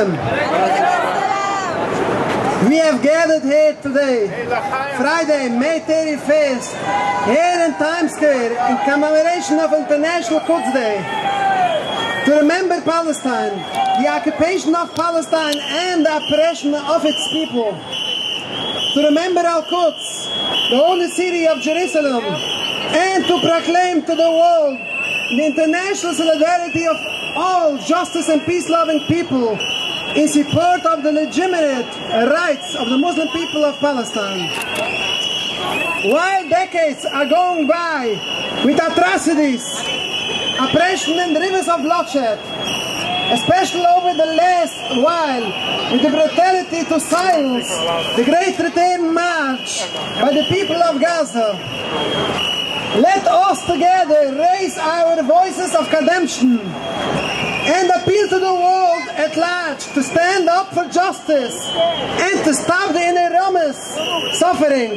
We have gathered here today, Friday, May 31st, here in Times Square in commemoration of International Quds Day. To remember Palestine, the occupation of Palestine and the oppression of its people. To remember Al-Quds, the holy city of Jerusalem, and to proclaim to the world the international solidarity of all justice and peace-loving people in support of the legitimate rights of the Muslim people of Palestine. While decades are going by with atrocities, oppression and rivers of bloodshed, especially over the last while with the brutality to silence the Great Return March by the people of Gaza. Let us together raise our voices of condemnation and appeal to the world at large to stand up for justice and to stop the enormous suffering,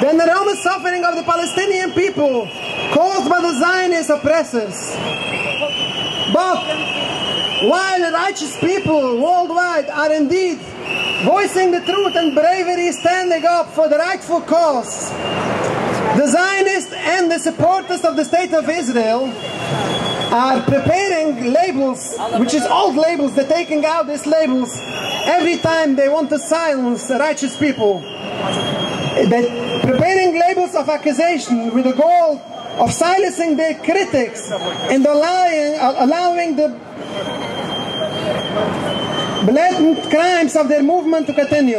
the enormous suffering of the Palestinian people caused by the Zionist oppressors. But while righteous people worldwide are indeed voicing the truth and bravery standing up for the rightful cause, the Zionists and the supporters of the State of Israel are preparing labels, which is old labels, they're taking out these labels every time they want to silence righteous people. They're preparing labels of accusation with the goal of silencing their critics and allowing, allowing the blatant crimes of their movement to continue.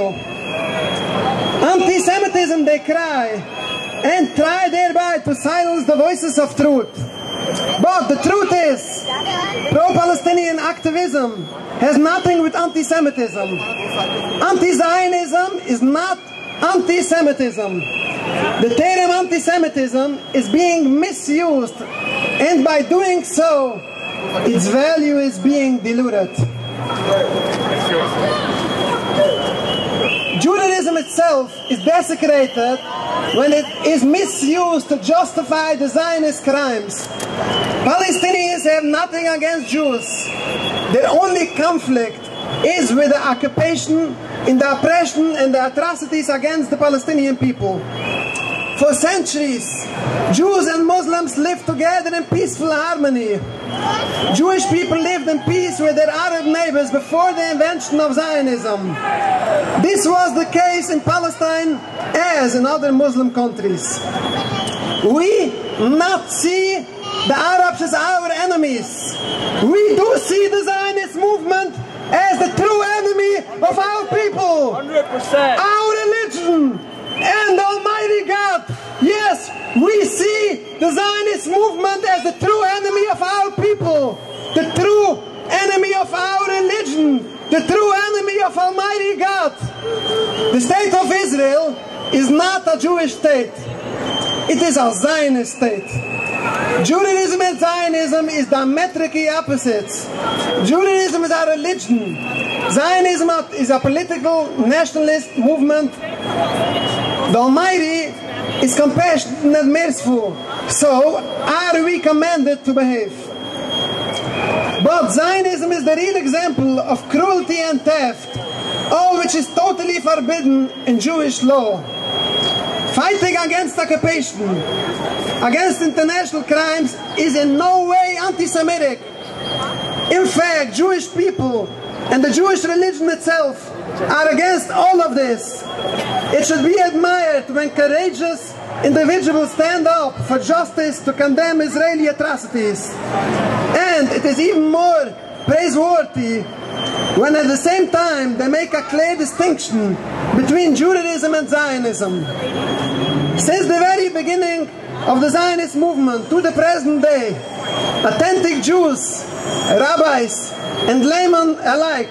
Anti-Semitism they cry and try thereby to silence the voices of truth. But the truth is, pro-Palestinian activism has nothing with anti-Semitism. Anti-Zionism is not anti-Semitism. The term anti-Semitism is being misused and by doing so, its value is being diluted. Judaism itself is desecrated when it is misused to justify the Zionist crimes. Palestinians have nothing against Jews. Their only conflict is with the occupation, in the oppression and the atrocities against the Palestinian people. For centuries, Jews and Muslims lived together in peaceful harmony. Jewish people lived in peace with their Arab neighbors before the invention of Zionism. This was the case in Palestine as in other Muslim countries. We not see the Arabs as our enemies. We do see the Zionist movement as the true enemy of our people, 100%. our religion, and the Zionist movement as the true enemy of our people, the true enemy of our religion, the true enemy of Almighty God. The state of Israel is not a Jewish state. It is a Zionist state. Judaism and Zionism is diametrically opposites. Judaism is a religion. Zionism is a political nationalist movement. The Almighty is compassionate and merciful. So are we commanded to behave. But Zionism is the real example of cruelty and theft, all which is totally forbidden in Jewish law. Fighting against occupation, against international crimes is in no way anti-Semitic. In fact, Jewish people and the Jewish religion itself are against all of this. It should be admired when courageous individuals stand up for justice to condemn Israeli atrocities. And it is even more praiseworthy when at the same time they make a clear distinction between Judaism and Zionism. Since the very beginning of the Zionist movement to the present day, authentic Jews, rabbis, and laymen alike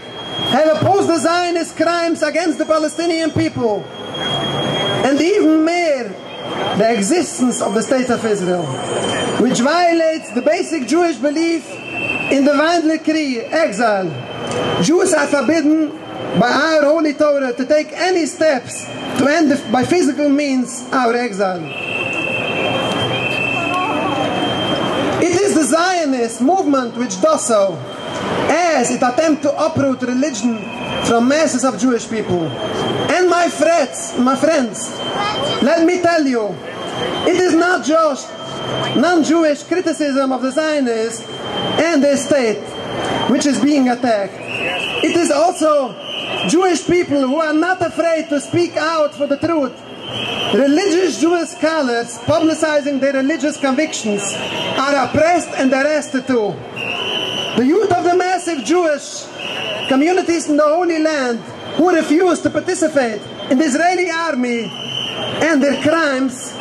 have opposed the Zionist crimes against the Palestinian people and even made the existence of the State of Israel, which violates the basic Jewish belief in divine decree, exile. Jews are forbidden by our holy Torah to take any steps to end by physical means our exile. It is the Zionist movement which does so. As it attempts to uproot religion from masses of Jewish people. And my friends, my friends, let me tell you, it is not just non-Jewish criticism of the Zionists and the state which is being attacked. It is also Jewish people who are not afraid to speak out for the truth. Religious Jewish scholars publicizing their religious convictions are oppressed and arrested too. The youth Jewish communities in the Holy Land who refuse to participate in the Israeli army and their crimes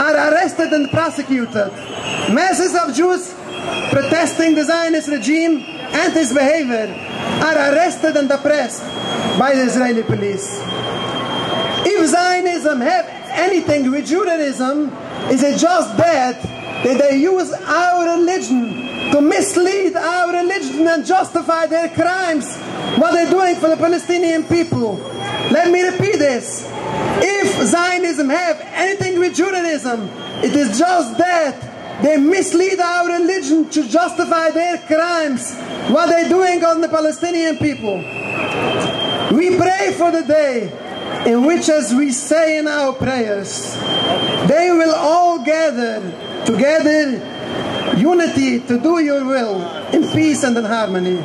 are arrested and prosecuted. Masses of Jews protesting the Zionist regime and his behavior are arrested and oppressed by the Israeli police. If Zionism have anything with Judaism, is it just that that they use our religion to mislead our religion and justify their crimes, what they're doing for the Palestinian people. Let me repeat this. If Zionism have anything with Judaism, it is just that they mislead our religion to justify their crimes, what they're doing on the Palestinian people. We pray for the day in which, as we say in our prayers, they will all gather together unity to do your will in peace and in harmony.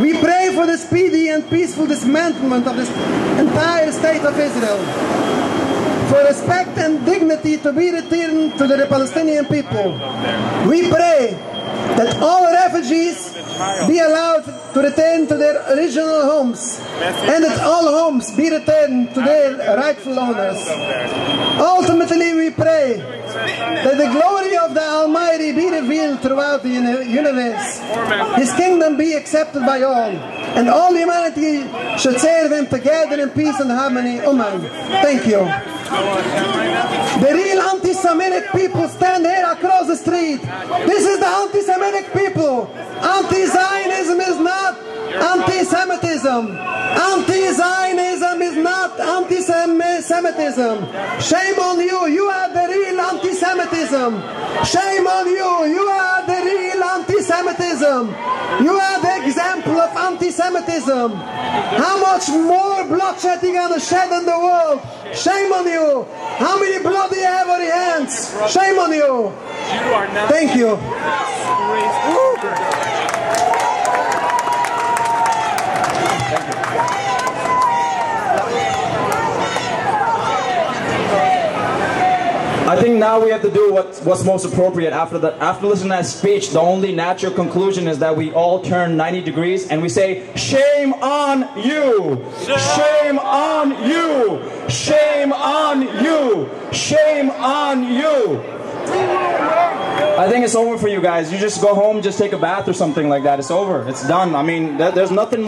We pray for the speedy and peaceful dismantlement of this entire state of Israel. For respect and dignity to be returned to the Palestinian people. We pray that all refugees be allowed to return to their original homes and that all homes be returned to their rightful owners. Ultimately, we pray that the glory of the Almighty be revealed throughout the universe. His kingdom be accepted by all, and all humanity should serve Him together in peace and harmony. Amen. Thank you. The real anti-Semitic people stand here across the street. This is the anti-Semitic people. Anti-Zionism is not anti-Semitism. anti-Semitism. Shame on you. You are the real anti-Semitism. Shame on you. You are the real anti-Semitism. You are the example of anti-Semitism. How much more bloodshed are you to shed in the world? Shame on you. How many blood do you have on your hands? Shame on you. Thank you. I think now we have to do what, what's most appropriate. After the after listening to that speech, the only natural conclusion is that we all turn 90 degrees and we say, Shame on you! Shame on you! Shame on you! Shame on you! I think it's over for you guys. You just go home, just take a bath or something like that. It's over. It's done. I mean, there's nothing